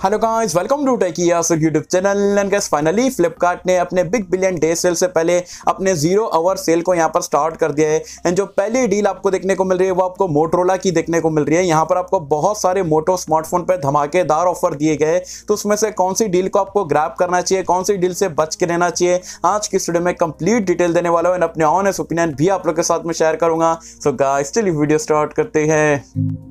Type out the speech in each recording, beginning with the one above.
Hello guys welcome to टेकिया YouTube channel and guys finally Flipkart ने अपने big billion day cell से पहले अपने ज़ीरो आवर सेल को यहाँ पर स्टार्ट कर दिया है। एंड जो पहली डील आपको देखने को मिल रही है, वो आपको मोटरोला की देखने को मिल रही है। यहाँ पर आपको बहुत सारे मोटो स्मार्टफ़ोन पर धमाकेदार ऑफ़र दिए गए तो उसमें से कौन सी डील को आपको ग्रैप करना चाहिए, कौन सी डील से बच के रहना चाहिए, आज की स्टूडियो में कंप्लीट डिटेल देने वाला हूँ। एंड अपने ऑनेस्ट ओपिनियन भी आप लोग के साथ में शेयर करूँगा। सो गाइस चलिए वीडियो स्टार्ट करते हैं।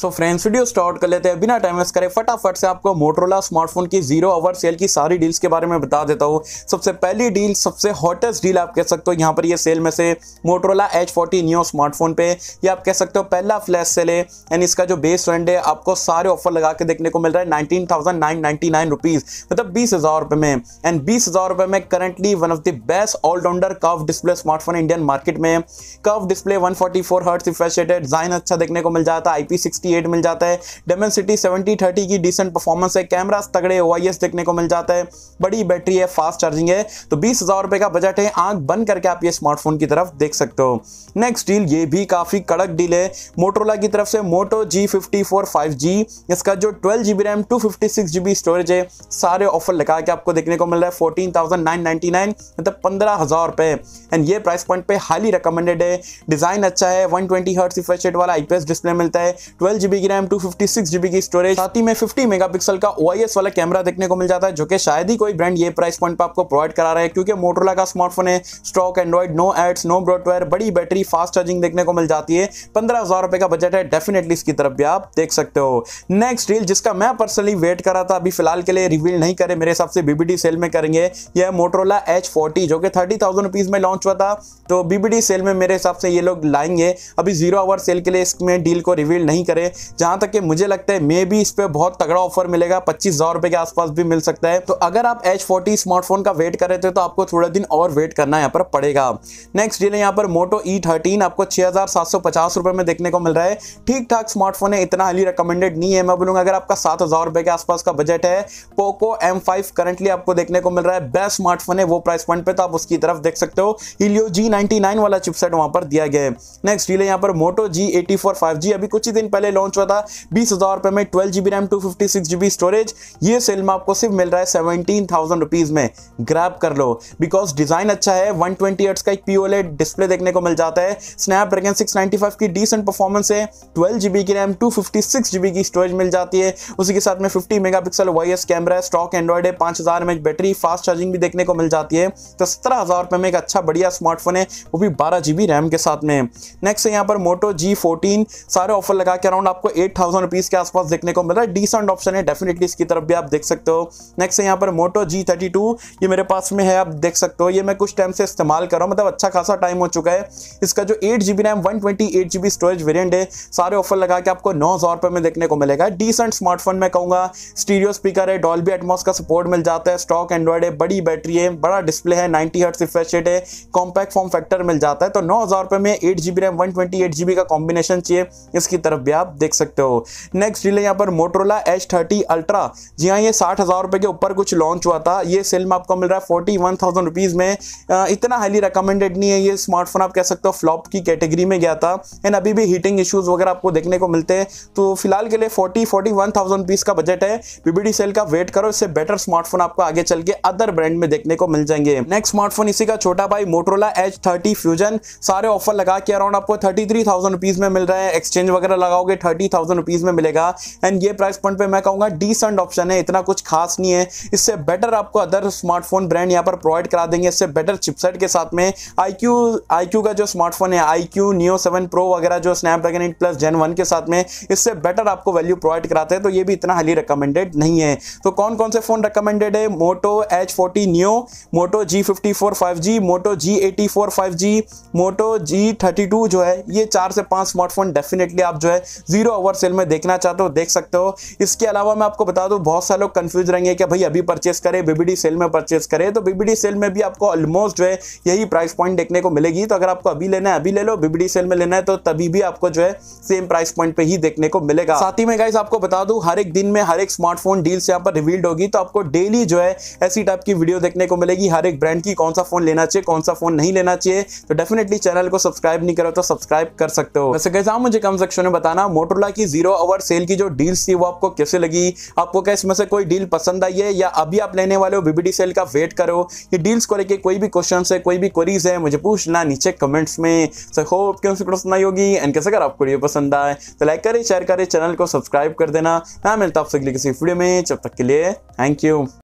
सो फ्रेंड्स वीडियो स्टार्ट कर लेते हैं। बिना टाइम वेस्ट करे, फटाफट से आपको मोटरोला स्मार्टफ़ोन की ज़ीरो आवर सेल की सारी डील्स के बारे में बता देता हूँ। सबसे पहली डील सबसे हॉटेस्ट डील आप कह सकते हो, यहाँ पर ये सेल में से Motorola Edge forty new smartphone पे। ये आप कह सकते हो, पहला फ्लैश सेल है। एंड इसका जो बेस रेंड है, आपको सारे ऑफ़र लगा के देखने को मिल रहा है nineteen thousand nine ninety nine rupees मतलब बीस हज़ार में। एंड बीस हज़ार में currently one of the best all rounder curve display smartphone Indian market में। Curve display one forty four hertz design अच्छा देखने को मिल जाता है आईपी सिक्सटी 68 मिल जाता है। डेमेंसिटी 70 30 की डिसेंट परफॉर्मेंस है। कैमरा तगड़े ओआईएस देखने को मिल जाता है। बड़ी बैटरी है फास्ट चार्जिंग है। तो बीस हज़ार रुपए का बजट है। आँख बंद करके आप ये स्मार्टफ़ोन की तरफ़ देख सकते हो। नेक्स्ट डील ये भी काफ़ी कड़क डील है। मोटरोला की तरफ़ से Moto G fifty four five G इसका जो twelve GB RAM two fifty six GB storage है। सारे ऑफ़र लगा के आपको देखने को मिल रहा है। Fourteen thousand nine ninety nine मतलब पंद्रह हज़ार रुपए। एंड ये प्राइस पॉइंट पे हाईली रिकमेंडेड है। डिज़ाइन अच्छा है। वन ट्वेंटी हर्ट वाला आईपीएस डिस्प्ले मिलता है। ट्वेल्व जीबी की रैम टू जीबी की स्टोरेज साथ ही में फिफ्टी मेगापिक्सल का ओआईएस वाला कैमरा देखने को मिल जाता है, जो कि शायद ही कोई ब्रांड ये प्राइस पॉइंट पर आपको प्रोवाइड करा रहा है, क्योंकि मोटरोला का स्मार्टफ़ोन है stock Android no ads no bloatware बड़ी बैटरी फास्ट चार्जिंग देखने को मिल जाती है, पंद्रह हज़ार रुपए का बजट है डेफिनेटली इसकी तरफ़ भी आप देख सकते हो। नेक्स्ट डील जिसका मैं पर्सनली वेट कर रहा था, अभी फ़िलहाल के लिए रिवील नहीं करे, मेरे हिसाब से बीबीडी सेल में करेंगे, यह मोटरोला एच जो कि थर्टी थाउज़ेंड में लॉन्च हुआ था। तो बीबीडी सेल में मेरे हिसाब से ये लोग लाएँगे, अभी ज़ीरो आवर सेल के लिए इसमें डील को रिवील नहीं करे जहाँ तक कि मुझे लगता है मे भी इस पर बहुत तगड़ा ऑफ़र मिलेगा, पच्चीस हज़ार रुपए के आसपास भी मिल सकता है। तो अगर आप एच फोर्टी स्मार्टफ़ोन का वेट कर रहे थे तो आपको थोड़ा दिन और वेट करना यहाँ पर पड़ेगा। नेक्स्ट डील है यहाँ पर मोटो ई थर्टीन आपको छह हज़ार सात सौ पचास रुपए में देखने को मिल रहा है। ठीक ठाक स्मार्टफ़ोन है, इतना हाईली रिकमेंडेड नहीं है, मैं बोलूँगा, अगर आपका सात हज़ार रुपए के आसपास का बजट है पोको एम फाइव करंटली आपको देखने को मिल रहा है। बेस्ट स्मार्टफ़ोन है वो प्राइस पॉइंट पे तो आप उसकी तरफ़ देख सकते हो। हिलियो जी नाइनटी नाइन वाला चिपसेट वहाँ पर दिया गया है। नेक्स्ट डील है यहाँ पर Moto G eighty four five G अभी कुछ ही दिन पहले लॉन्च हुआ था, बीस हज़ार रुपए में twelve GB RAM two fifty six GB storage ये सेल में आपको सिर्फ़ मिल रहा है सेवनटीन थाउज़ेंड रुपीज़ में। ग्रैप कर लो। बिकॉज़ डिज़ाइन अच्छा है वन ट्वेंटी का एक पीओलेड डिस्प्ले देखने को मिल जाता है। स्नैपड्रैगन सिक्स नाइनटी फाइव की डिसेंट परफॉर्मेंस है। ट्वेल्व जीबी की RAM two fifty six GB की स्टोरेज मिल जाती है। उसी के साथ में फिफ्टी मेगा पिक्सल वाईएस कैमरा है स्टॉक एंड्रॉइड है, पाँच हज़ार एमएच बैटरी फास्ट चार्जिंग भी देखने को मिल जाती है। तो सत्रह हज़ार रुपए में एक अच्छा बढ़िया स्मार्टफ़ोन है, वो भी बारह जीबी रैम के साथ में। नेक्स्ट है यहाँ पर मोटो जी फोर्टीन सारे ऑफ़र लगा के अराउंड आपको एट थाउज़ेंड रुपीज़ के आसपास देखने को मिल रहा है। डिसेंट ऑप्शन है डेफिनेटली इसकी तरफ़ भी आप देख सकते हो। नेक्स्ट है यहाँ पर मोटो जी थर्टी टू ये मेरे पास में है, आप देख सकते हो। ये मैं कुछ टाइम से इस्तेमाल कर रहा हूँ मतलब अच्छा खासा टाइम हो चुका है। इसका जो eight GB RAM one twenty eight GB storage variant है। सारे ऑफ़र लगा के आपको नौ हज़ार रुपए में देखने को मिलेगा। डिसेंट स्मार्टफ़ोन में कहूँगा स्टीरियो स्पीकर है डॉल्बी एटमोस का सपोर्ट मिल जाता है स्टॉक एंड्रॉइड है, बड़ी बैटरी है, बड़ा डिस्प्ले है नाइनटी हर्ट रिफ्रेश रेट है कॉम्पैक्ट फॉर्म फैक्टर मिल जाता है। तो नौ हज़ार रुपए में eight GB RAM one twenty eight GB का कॉम्बिनेशन चाहिए। इसकी तरफ़ भी आप देख सकते हो। नेक्स्ट डील है यहाँ पर मोटरोला एच थर्टी अल्ट्रा जी हाँ ये साठ हज़ार रुपए के ऊपर कुछ लॉन्च हुआ था। ये सेल में आपको मिल रहा है फोर्टी वन थाउज़ेंड रुपीज़ में इतना हाईली रिकमेंडेड नहीं है ये स्मार्टफ़ोन आप कह सकते हो फ्लॉप की कैटेगरी में गया था। एंड अभी भी हीटिंग इश्यूज़ वगैरह आपको देखने को मिलते हैं। तो फ़िलहाल के लिए forty forty one thousand rupees का बजट है। पीबीडी सेल का वेट करो, इससे बेटर स्मार्टफ़ोन आपको आगे चल के अदर ब्रांड में देखने को मिल जाएँगे। नेक्स्ट स्मार्टफ़ोन इसी का छोटा भाई मोटरोला एच थर्टी फ्यूजन सारे ऑफ़र लगा के अराउंड आपको थर्टी थ्री थाउज़ेंड रुपीज़ में मिल रहा है। एक्सचेंज वगैरह लगाओगे थर्टी थाउज़ेंड रुपीज़ में मिलेगा। एंड ये प्राइस पॉइंट पे मैं कहूँगा डिसेंट ऑप्शन है, इतना कुछ खास नहीं है। इससे बेटर आपको अदर स्मार्टफ़ोन ब्रांड यहाँ पर प्रोवाइड करा देंगे। इससे बेटर चिपसेट के साथ में आईक्यू आईक्यू का जो स्मार्टफ़ोन है आईक्यू नियो सेवन प्रो वगैरह जो Snapdragon eight plus gen one के साथ में, इससे बेटर आपको वैल्यू प्रोवाइड कराते हैं। तो ये भी इतना हाईली रिकमेंडेड नहीं है। तो कौन कौन से फ़ोन रिकमेंडेड है? Moto Edge forty neo Moto G fifty four five G Moto G eighty four five G Moto G thirty two जो है, ये चार से पाँच स्मार्टफ़ोन डेफिनेटली आप जो है ज़ीरो आवर सेल में देखना चाहते हो, देख सकते हो। इसके अलावा मैं आपको बता दूँ, बहुत सारे लोग कंफ्यूज रहेंगे कि भाई अभी परचेस करें बीबीडी सेल में परचेस करें। तो बीबीडी सेल में भी आपको ऑलमोस्ट जो है, यही प्राइस पॉइंट देखने को मिलेगी। तो अगर आपको अभी लेना है, अभी ले लो बीबीडी सेल में लेना है तो तभी भी आपको जो है सेम प्राइस पॉइंट पे ही देखने को मिलेगा। साथ ही में गाइस आपको बता दूँ, हर एक दिन में, हर एक स्मार्टफ़ोन डील्स यहाँ पर रिवील्ड होगी तो आपको डेली जो है, ऐसी टाइप की वीडियो देखने को मिलेगी। हर एक ब्रांड की कौन सा फ़ोन लेना चाहिए, कौन सा फ़ोन नहीं लेना चाहिए। तो डेफिनेटली चैनल को सब्सक्राइब नहीं करो तो सब्सक्राइब कर सकते हो। वैसे कैसे मुझे कम सेक्शन में बताना मोटरोला की ज़ीरो आवर सेल की जो डील्स थी, वो आपको कैसे लगी? आपको क्या इसमें से कोई डील पसंद आई है? या अभी आप लेने वाले हो बीबीडी सेल का वेट करो? ये डील्स को लेके कोई भी क्वेश्चन है, कोई भी क्वेरीज है, मुझे पूछना नीचे कमेंट्स में। सो होप क्यों पसंद आई होगी। एंड कैसे अगर आपको ये पसंद आए तो लाइक करें शेयर करें चैनल को सब्सक्राइब कर देना। मैं मिलता आपसे किसी वीडियो में। जब तक के लिए थैंक यू